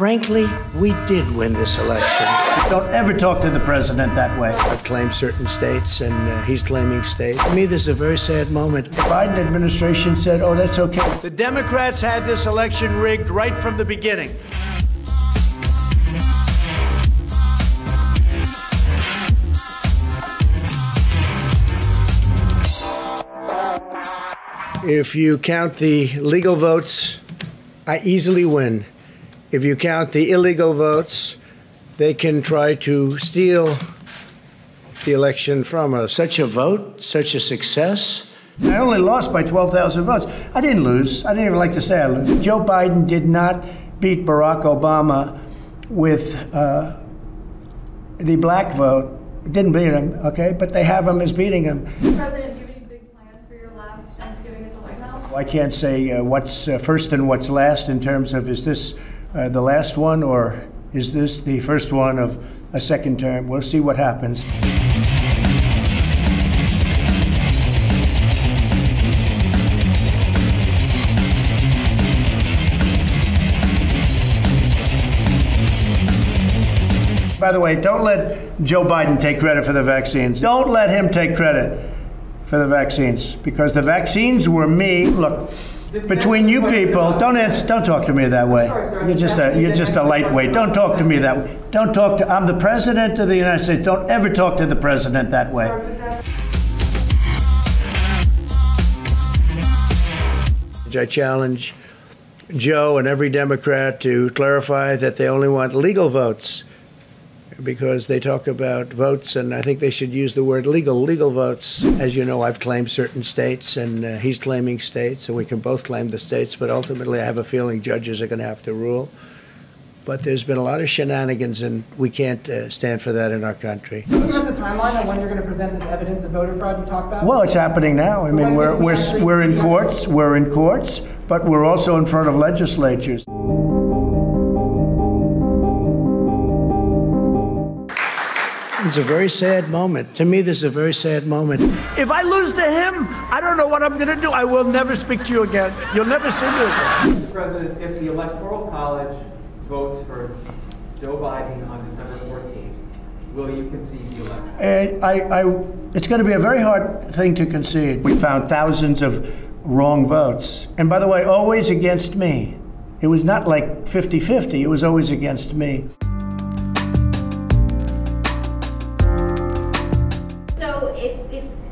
Frankly, we did win this election. Don't ever talk to the president that way. I've claimed certain states, and uh, he's claiming states. To me, this is a very sad moment. The Biden administration said, oh, that's okay. The Democrats had this election rigged right from the beginning. If you count the legal votes, I easily win. If you count the illegal votes, they can try to steal the election from us. Such a vote, such a success. I only lost by 12,000 votes. I didn't lose. I didn't even like to say I lose. Joe Biden did not beat Barack Obama with uh, the black vote. Didn't beat him, okay? But they have him as beating him. President, do you have any big plans for your last Thanksgiving at the White House? I can't say uh, what's uh, first and what's last in terms of is this uh, the last one or is this the first one of a second term? We'll see what happens. By the way, don't let Joe Biden take credit for the vaccines. Don't let him take credit for the vaccines because the vaccines were me. Look, between you people, don't answer, don't talk to me that way. You're just a you're just a lightweight. Don't talk to me that way. Don't talk to. I'm the president of the United States. Don't ever talk to the president that way. I challenge Joe and every Democrat to clarify that they only want legal votes because they talk about votes, and I think they should use the word legal, legal votes. As you know, I've claimed certain states, and uh, he's claiming states, and we can both claim the states, but ultimately I have a feeling judges are going to have to rule. But there's been a lot of shenanigans, and we can't uh, stand for that in our country. Do you have the timeline on when you're going to present this evidence of voter fraud you talked about? Well, it's happening now. I mean, we're, we're, we're in courts, we're in courts, but we're also in front of legislatures. It's a very sad moment. To me, this is a very sad moment. If I lose to him, I don't know what I'm going to do. I will never speak to you again. You'll never see me again. Mr. President, if the Electoral College votes for Joe Biden on December 14th, will you concede the election? And I, I, it's going to be a very hard thing to concede. We found thousands of wrong votes. And by the way, always against me. It was not like 50 50, it was always against me.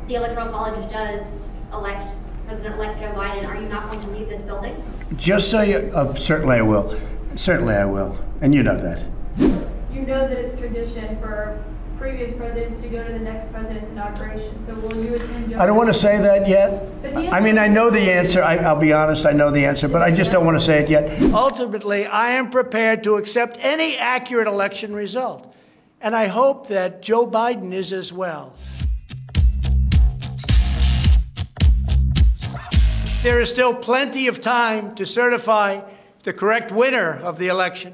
The Electoral College does elect President-elect Joe Biden, are you not going to leave this building? Just so you, uh, certainly I will. Certainly I will. And you know that. You know that it's tradition for previous presidents to go to the next president's inauguration. So will you attend? Joe I don't want to say that yet. I mean, I know the answer. I, I'll be honest, I know the answer, but I just don't want to say it yet. Ultimately, I am prepared to accept any accurate election result. And I hope that Joe Biden is as well. There is still plenty of time to certify the correct winner of the election.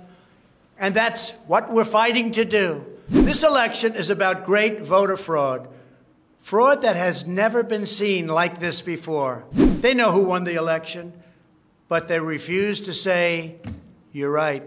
And that's what we're fighting to do. This election is about great voter fraud. Fraud that has never been seen like this before. They know who won the election, but they refuse to say, you're right.